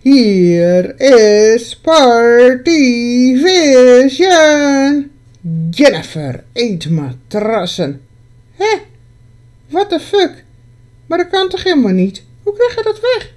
Hier is Partyvision. Jennifer eet matrassen. Hé, what the fuck? Maar dat kan toch helemaal niet? Hoe krijg je dat weg?